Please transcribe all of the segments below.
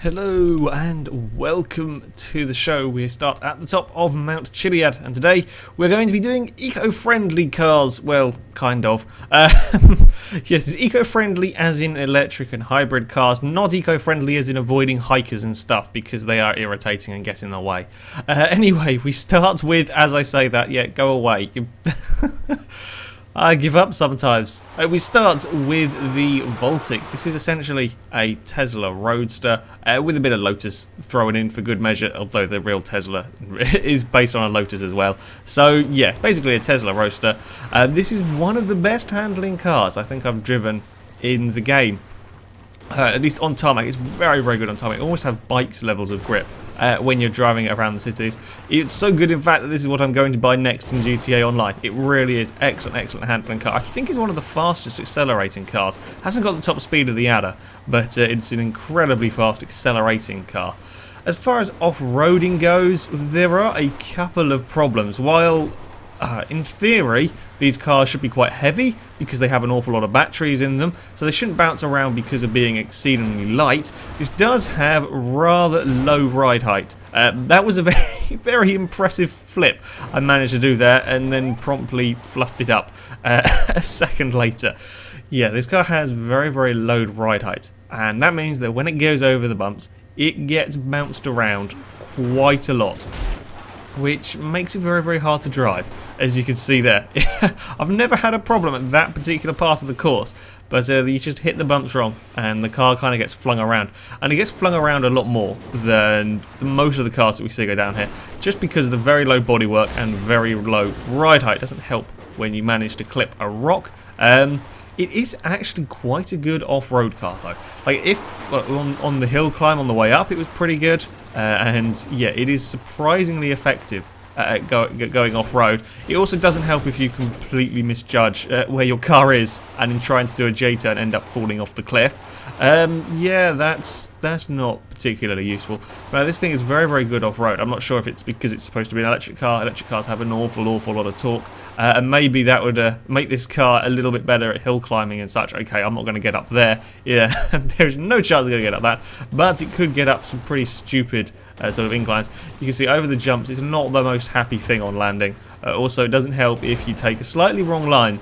Hello and welcome to the show. We start at the top of Mount Chiliad and today we're going to be doing eco-friendly cars. Well, kind of. Uh, yes, eco-friendly as in electric and hybrid cars, not eco-friendly as in avoiding hikers and stuff because they are irritating and get in the way. Uh, anyway, we start with, as I say that, yeah, go away. I give up sometimes. Uh, we start with the Voltic. This is essentially a Tesla Roadster uh, with a bit of Lotus thrown in for good measure, although the real Tesla is based on a Lotus as well. So yeah, basically a Tesla Roadster. Uh, this is one of the best handling cars I think I've driven in the game. Uh, at least on tarmac, it's very, very good on tarmac. It almost have bikes levels of grip uh, when you're driving around the cities. It's so good, in fact, that this is what I'm going to buy next in GTA Online. It really is excellent, excellent handling car. I think it's one of the fastest accelerating cars. Hasn't got the top speed of the Adder, but uh, it's an incredibly fast accelerating car. As far as off-roading goes, there are a couple of problems. While uh, in theory, these cars should be quite heavy because they have an awful lot of batteries in them, so they shouldn't bounce around because of being exceedingly light. This does have rather low ride height. Uh, that was a very, very impressive flip I managed to do there and then promptly fluffed it up uh, a second later. Yeah, this car has very, very low ride height, and that means that when it goes over the bumps, it gets bounced around quite a lot, which makes it very, very hard to drive as you can see there. I've never had a problem at that particular part of the course, but uh, you just hit the bumps wrong and the car kind of gets flung around. And it gets flung around a lot more than most of the cars that we see go down here, just because of the very low bodywork and very low ride height. It doesn't help when you manage to clip a rock. Um, it is actually quite a good off-road car though. Like if on, on the hill climb on the way up it was pretty good. Uh, and yeah, it is surprisingly effective uh, go, going off-road. It also doesn't help if you completely misjudge uh, where your car is and in trying to do a J-turn end up falling off the cliff. Um, yeah, that's that's not particularly useful. But this thing is very, very good off-road. I'm not sure if it's because it's supposed to be an electric car. Electric cars have an awful, awful lot of torque. Uh, and maybe that would uh, make this car a little bit better at hill climbing and such. Okay, I'm not going to get up there. Yeah, there's no chance I'm going to get up that. But it could get up some pretty stupid uh, sort of inclines. You can see over the jumps, it's not the most happy thing on landing. Uh, also, it doesn't help if you take a slightly wrong line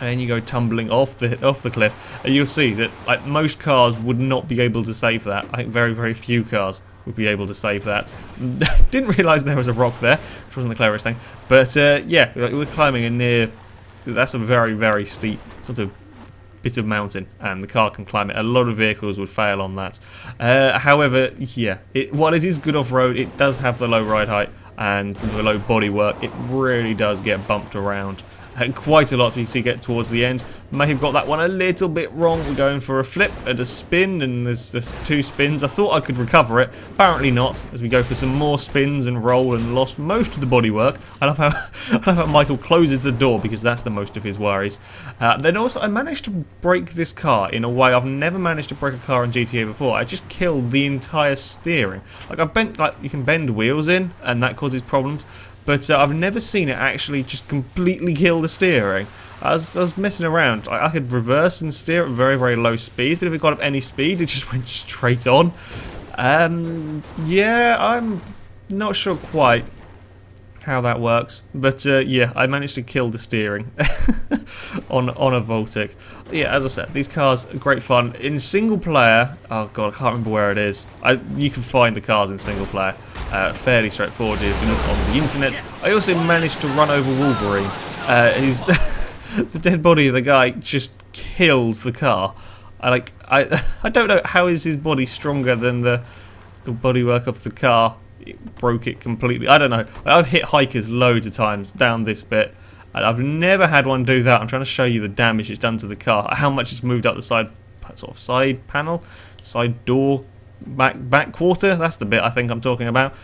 and you go tumbling off the off the cliff, and you'll see that like most cars would not be able to save that. I think very very few cars would be able to save that. Didn't realise there was a rock there, which wasn't the cleverest thing. But uh, yeah, we're climbing a near. That's a very very steep sort of bit of mountain and the car can climb it. A lot of vehicles would fail on that. Uh, however, yeah, it, while it is good off-road, it does have the low ride height and the low bodywork. It really does get bumped around quite a lot to get towards the end. May have got that one a little bit wrong. We're going for a flip and a spin, and there's, two spins. I thought I could recover it. Apparently not, as we go for some more spins and roll and lost most of the bodywork. I love how, I love how Michael closes the door because that's the most of his worries. Uh, then also, I managed to break this car in a way I've never managed to break a car in GTA before. I just killed the entire steering. Like I've bent, like you can bend wheels in, and that causes problems but uh, I've never seen it actually just completely kill the steering. I was, I was messing around. I, I, could reverse and steer at very, very low speeds, but if it got up any speed, it just went straight on. Um, yeah, I'm not sure quite how that works, but uh, yeah, I managed to kill the steering on on a Voltic. Yeah, as I said, these cars are great fun in single player. Oh god, I can't remember where it is. I you can find the cars in single player uh, fairly straightforward if you look on the internet. I also managed to run over Wolverine. Uh, the dead body of the guy just kills the car. I like I I don't know how is his body stronger than the the bodywork of the car. It broke it completely. I don't know. I've hit hikers loads of times down this bit. And I've never had one do that. I'm trying to show you the damage it's done to the car. How much it's moved up the side sort of side panel, side door back back quarter. That's the bit I think I'm talking about.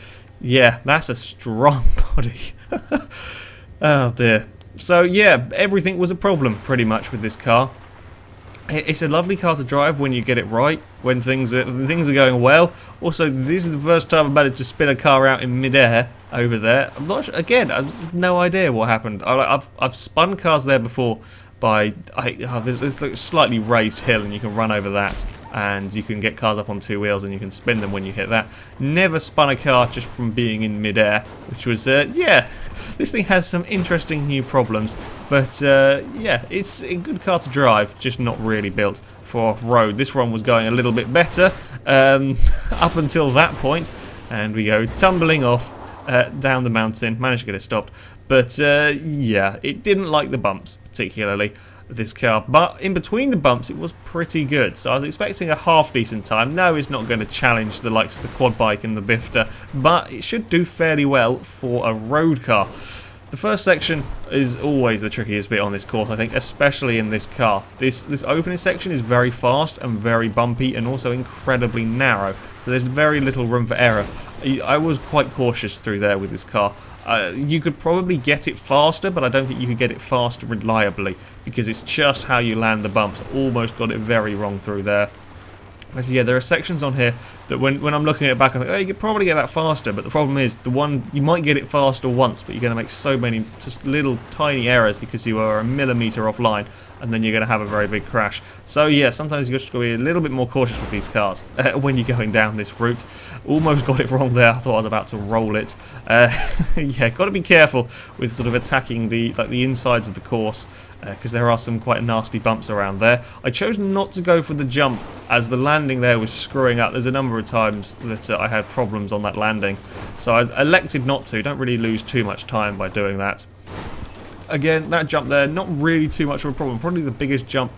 Yeah, that's a strong body. oh dear. So yeah, everything was a problem pretty much with this car. It's a lovely car to drive when you get it right, when things are when things are going well. Also, this is the first time I've managed to spin a car out in midair over there. I'm not sure, again. I have no idea what happened. I, have I've spun cars there before by I, oh, there's, there's a slightly raised hill and you can run over that and you can get cars up on two wheels and you can spin them when you hit that. Never spun a car just from being in midair, which was, uh, yeah, this thing has some interesting new problems, but uh, yeah, it's a good car to drive, just not really built for off-road. This one was going a little bit better um, up until that point, and we go tumbling off uh, down the mountain, managed to get it stopped, but uh, yeah, it didn't like the bumps particularly this car, but in between the bumps it was pretty good. So I was expecting a half decent time. No, it's not going to challenge the likes of the quad bike and the Bifta, but it should do fairly well for a road car. The first section is always the trickiest bit on this course, I think, especially in this car. This this opening section is very fast and very bumpy and also incredibly narrow, so there's very little room for error. I was quite cautious through there with this car. Uh, you could probably get it faster, but I don't think you could get it faster reliably because it's just how you land the bumps. Almost got it very wrong through there. But yeah, there are sections on here that when, when I'm looking at it back, I'm like, oh, you could probably get that faster, but the problem is, the one, you might get it faster once, but you're going to make so many, just little tiny errors because you are a millimetre offline, and then you're going to have a very big crash. So yeah, sometimes you just got to be a little bit more cautious with these cars uh, when you're going down this route. Almost got it wrong there. I thought I was about to roll it. Uh, yeah, got to be careful with sort of attacking the like the insides of the course because uh, there are some quite nasty bumps around there. I chose not to go for the jump as the landing there was screwing up. There's a number of times that uh, I had problems on that landing, so I elected not to. Don't really lose too much time by doing that. Again, that jump there, not really too much of a problem. Probably the biggest jump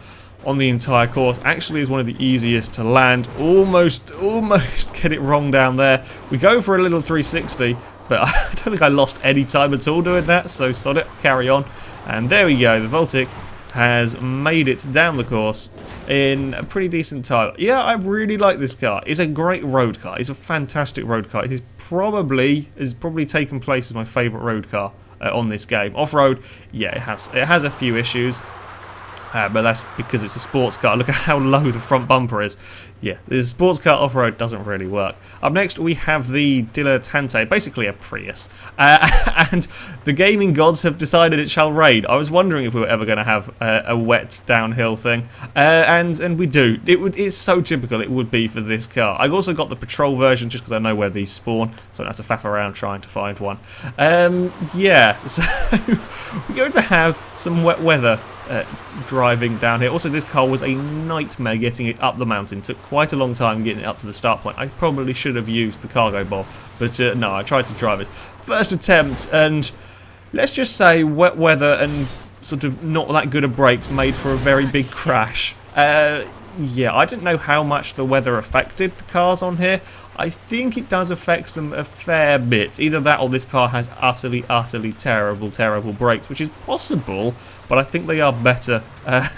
on the entire course. Actually is one of the easiest to land. Almost, almost get it wrong down there. We go for a little 360, but I don't think I lost any time at all doing that, so sod it, carry on. And there we go, the Voltic has made it down the course in a pretty decent time. Yeah, I really like this car. It's a great road car. It's a fantastic road car. It is probably has probably taken place as my favourite road car uh, on this game. Off-road, yeah, it has it has a few issues. Uh, but that's because it's a sports car. Look at how low the front bumper is. Yeah, the sports car off-road doesn't really work. Up next, we have the Dilettante, basically a Prius. Uh, and the gaming gods have decided it shall rain. I was wondering if we were ever going to have uh, a wet downhill thing. Uh, and and we do. It would. It's so typical it would be for this car. I've also got the patrol version just because I know where these spawn, so I don't have to faff around trying to find one. Um, yeah, so we're going to have some wet weather uh, driving down here. Also, this car was a nightmare getting it up the mountain. Took quite a long time getting it up to the start point. I probably should have used the cargo Cargobob, but uh, no, I tried to drive it. First attempt, and let's just say wet weather and sort of not that good of brakes made for a very big crash. Uh, yeah, I didn't know how much the weather affected the cars on here. I think it does affect them a fair bit. Either that or this car has utterly, utterly terrible, terrible brakes, which is possible, but I think they are better uh,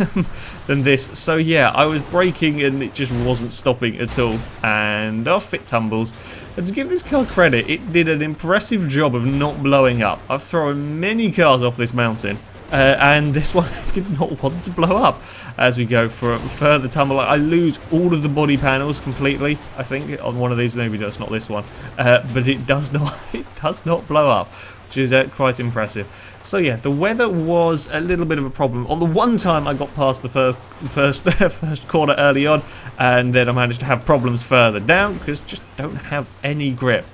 than this. So yeah, I was braking and it just wasn't stopping at all, and off it tumbles. And to give this car credit, it did an impressive job of not blowing up. I've thrown many cars off this mountain, uh, and this one did not want to blow up as we go for a further tumble. I lose all of the body panels completely, I think, on one of these. Maybe that's not this one. Uh, but it does not it does not blow up, which is uh, quite impressive. So yeah, the weather was a little bit of a problem. On the one time I got past the first first first corner early on, and then I managed to have problems further down because just don't have any grip.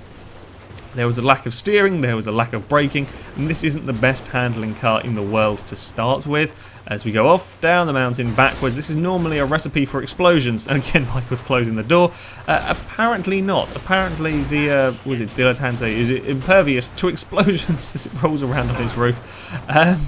There was a lack of steering, there was a lack of braking, and this isn't the best handling car in the world to start with. As we go off down the mountain backwards, this is normally a recipe for explosions. And again, Mike was closing the door. Uh, apparently not. Apparently the, uh, was it dilettante, is it impervious to explosions as it rolls around on his roof. Um,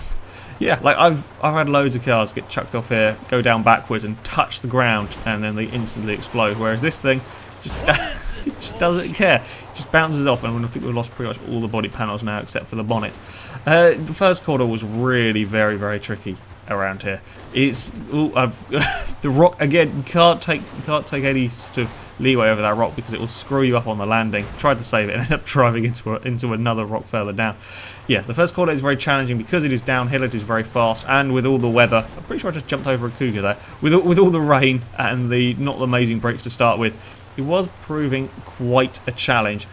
yeah, like I've I've had loads of cars get chucked off here, go down backwards and touch the ground, and then they instantly explode. Whereas this thing just just doesn't care. Just bounces off, and I think we've lost pretty much all the body panels now except for the bonnet. Uh, the first corner was really very, very tricky around here. It's ooh, the rock again. You can't take you can't take any sort of leeway over that rock because it will screw you up on the landing. Tried to save it and ended up driving into a, into another rock further down. Yeah, the first corner is very challenging because it is downhill. It is very fast, and with all the weather, I'm pretty sure I just jumped over a cougar there. With with all the rain and the not amazing brakes to start with, it was proving quite a challenge.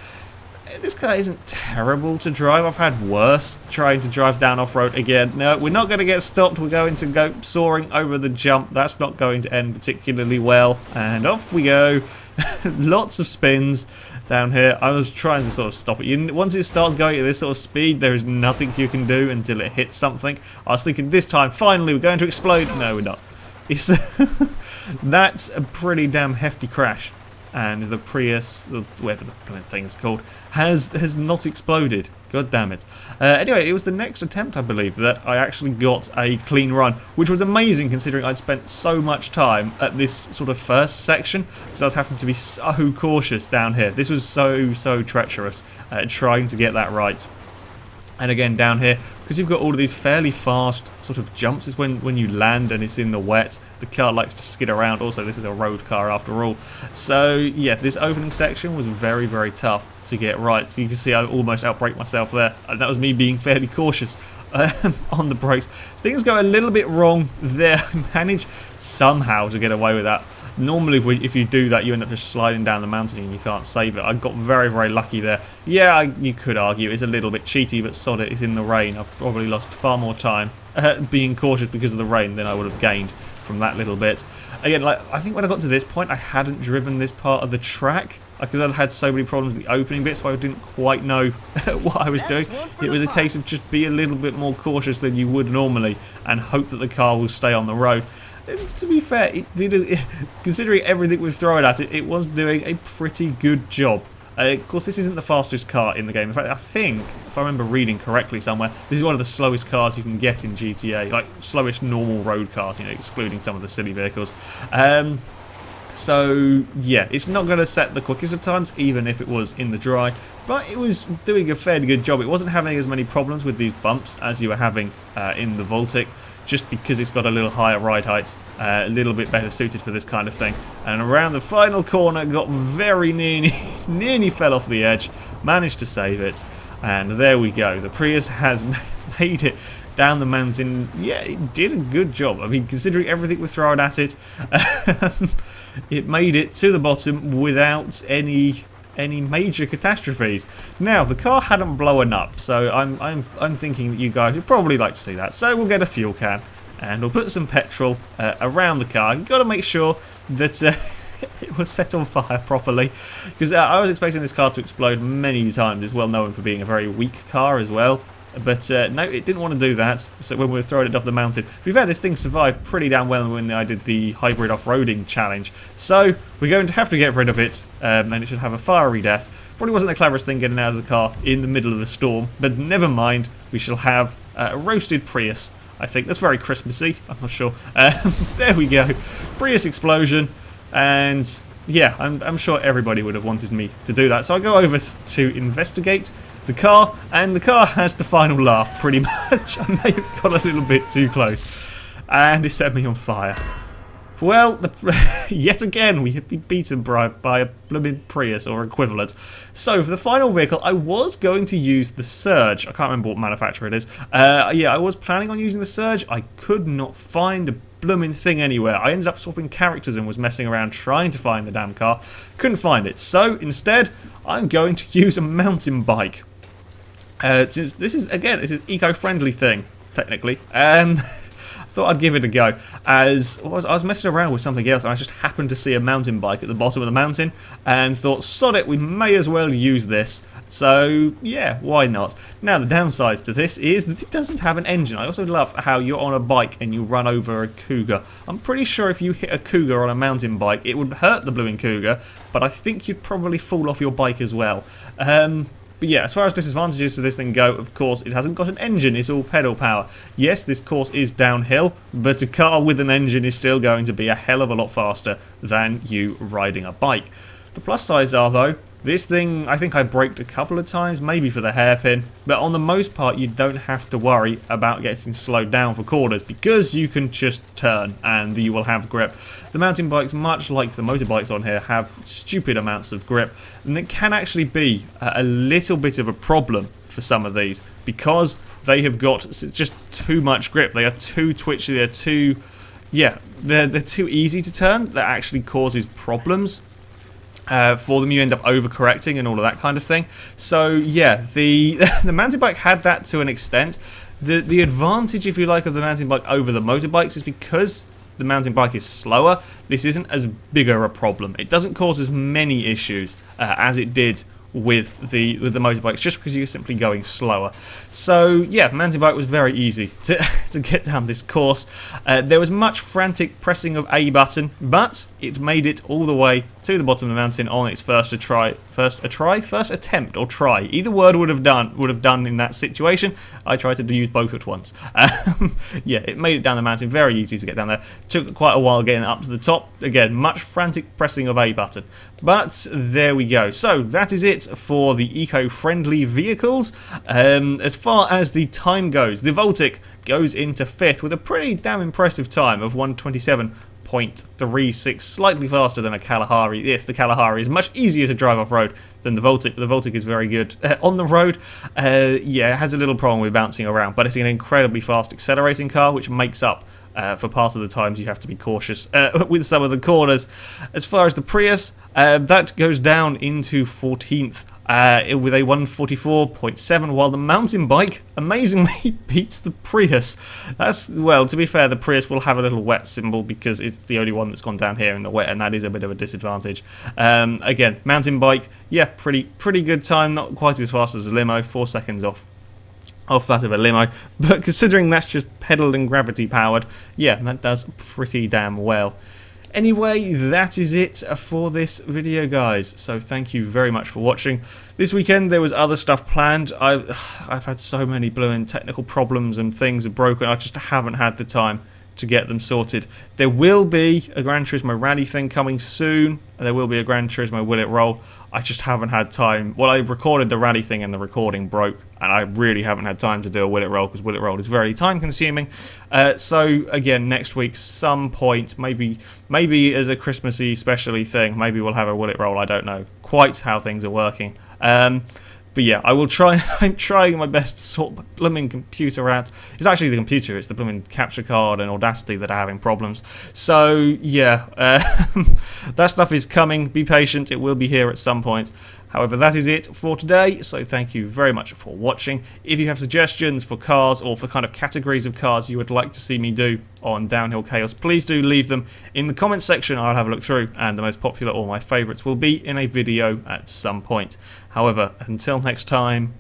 this car isn't terrible to drive. I've had worse trying to drive down off-road again. No, we're not going to get stopped. We're going to go soaring over the jump. That's not going to end particularly well. And off we go. Lots of spins down here. I was trying to sort of stop it. You, once it starts going at this sort of speed, there is nothing you can do until it hits something. I was thinking this time, finally, we're going to explode. No, we're not. It's That's a pretty damn hefty crash and the Prius, the, whatever the thing's called, has has not exploded. God damn it. Uh, anyway, it was the next attempt, I believe, that I actually got a clean run, which was amazing considering I'd spent so much time at this sort of first section, because I was having to be so cautious down here. This was so, so treacherous, uh, trying to get that right. And again, down here, because you've got all of these fairly fast sort of jumps, is when, when you land and it's in the wet, the car likes to skid around. Also, this is a road car after all. So, yeah, this opening section was very, very tough to get right. So you can see I almost outbrake myself there. And that was me being fairly cautious um, on the brakes. Things go a little bit wrong there. I managed somehow to get away with that. Normally, if you do that, you end up just sliding down the mountain and you can't save it. I got very, very lucky there. Yeah, I, you could argue it's a little bit cheaty, but sod it, it's in the rain. I've probably lost far more time uh, being cautious because of the rain than I would have gained from that little bit. Again, like I think when I got to this point, I hadn't driven this part of the track because I'd had so many problems with the opening bit, so I didn't quite know what I was doing. It was a case of just be a little bit more cautious than you would normally and hope that the car will stay on the road to be fair, it did, considering everything was thrown at it, it was doing a pretty good job. Uh, of course, this isn't the fastest car in the game. In fact, I think, if I remember reading correctly somewhere, this is one of the slowest cars you can get in GTA. Like, slowest normal road cars, you know, excluding some of the silly vehicles. Um, so, yeah, it's not going to set the quickest of times, even if it was in the dry. But it was doing a fairly good job. It wasn't having as many problems with these bumps as you were having uh, in the Voltic just because it's got a little higher ride height, uh, a little bit better suited for this kind of thing. And around the final corner, got very nearly, nearly fell off the edge, managed to save it, and there we go. The Prius has made it down the mountain. Yeah, it did a good job. I mean, considering everything we're throwing at it, it made it to the bottom without any any major catastrophes. Now, the car hadn't blown up, so I'm, I'm, I'm thinking that you guys would probably like to see that. So we'll get a fuel can, and we'll put some petrol uh, around the car. You've got to make sure that... Uh, it was set on fire properly because uh, I was expecting this car to explode many times. It's well known for being a very weak car as well. But uh, no, it didn't want to do that. So when we were throwing it off the mountain, we've had this thing survive pretty damn well when I did the hybrid off-roading challenge. So we're going to have to get rid of it, um, and it should have a fiery death. Probably wasn't the cleverest thing getting out of the car in the middle of the storm, but never mind. We shall have uh, a roasted Prius. I think that's very Christmassy. I'm not sure. Uh, there we go. Prius explosion, and yeah, I'm, I'm, sure everybody would have wanted me to do that. So I go over to investigate the car, and the car has the final laugh, pretty much. I may have got a little bit too close, and it set me on fire. Well, the, yet again, we have been beaten by, by a blooming Prius or equivalent. So, for the final vehicle, I was going to use the Surge. I can't remember what manufacturer it is. Uh, yeah, I was planning on using the Surge. I could not find a blooming thing anywhere. I ended up swapping characters and was messing around trying to find the damn car. Couldn't find it. So, instead, I'm going to use a mountain bike. Uh, since this is, again, this is eco-friendly thing, technically. Um, thought I'd give it a go. As I was, I was messing around with something else and I just happened to see a mountain bike at the bottom of the mountain and thought, sod it, we may as well use this. So, yeah, why not? Now, the downside to this is that it doesn't have an engine. I also love how you're on a bike and you run over a cougar. I'm pretty sure if you hit a cougar on a mountain bike, it would hurt the blooming cougar, but I think you'd probably fall off your bike as well. Um, but yeah, as far as disadvantages to this thing go, of course, it hasn't got an engine, it's all pedal power. Yes, this course is downhill, but a car with an engine is still going to be a hell of a lot faster than you riding a bike. The plus sides are, though, this thing, I think I braked a couple of times, maybe for the hairpin, but on the most part you don't have to worry about getting slowed down for corners because you can just turn and you will have grip. The mountain bikes, much like the motorbikes on here, have stupid amounts of grip and it can actually be a little bit of a problem for some of these because they have got just too much grip. They are too twitchy, they're too... Yeah, they're, they're too easy to turn. That actually causes problems Uh, for them, you end up overcorrecting and all of that kind of thing. So yeah, the the mountain bike had that to an extent. The the advantage, if you like, of the mountain bike over the motorbikes is because the mountain bike is slower. This isn't as bigger a problem. It doesn't cause as many issues uh, as it did with the with the motorbikes just because you're simply going slower. So yeah, mountain bike was very easy to, to get down this course. Uh, there was much frantic pressing of A button, but it made it all the way to the bottom of the mountain on its first a try, first a try, first attempt or try. Either word would have done would have done in that situation. I tried to use both at once. Um, yeah, it made it down the mountain very easy to get down there. Took quite a while getting up to the top. Again, much frantic pressing of A button, but there we go. So that is it for the eco-friendly vehicles. Um, as far as the time goes, the Voltic goes into fifth with a pretty damn impressive time of 127.36, slightly faster than a Kalahari. Yes, the Kalahari is much easier to drive off-road than the Voltic. The Voltic is very good uh, on the road. Uh, yeah, it has a little problem with bouncing around, but it's an incredibly fast accelerating car, which makes up uh, for part of the times you have to be cautious uh, with some of the corners. As far as the Prius, uh, that goes down into 14th uh, with a 144.7, while the mountain bike amazingly beats the Prius. That's, well, to be fair, the Prius will have a little wet symbol because it's the only one that's gone down here in the wet, and that is a bit of a disadvantage. Um, again, mountain bike, yeah, pretty pretty good time, not quite as fast as a limo, four seconds off off that of a limo, but considering that's just pedal and gravity powered, yeah, that does pretty damn well. Anyway, that is it for this video, guys. So thank you very much for watching. This weekend there was other stuff planned. I've, I've had so many blowing technical problems and things are broken. I just haven't had the time to get them sorted. There will be a Gran Turismo Rally thing coming soon. And there will be a Gran Turismo Will It Roll. I just haven't had time. Well, I recorded the rally thing and the recording broke, and I really haven't had time to do a Will It Roll because Will It Roll is very time consuming. Uh, so again, next week, some point, maybe maybe as a Christmassy specially thing, maybe we'll have a Will It Roll. I don't know quite how things are working. Um, but yeah, I will try. I'm trying my best to sort the blooming computer out. It's actually the computer. It's the blooming capture card and Audacity that are having problems. So yeah, uh, that stuff is coming. Be patient. It will be here at some point. However, that is it for today, so thank you very much for watching. If you have suggestions for cars or for kind of categories of cars you would like to see me do on Downhill Chaos, please do leave them in the comments section. I'll have a look through, and the most popular or my favourites will be in a video at some point. However, until next time,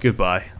goodbye.